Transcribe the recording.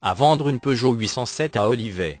à vendre une Peugeot 807 à Olivet.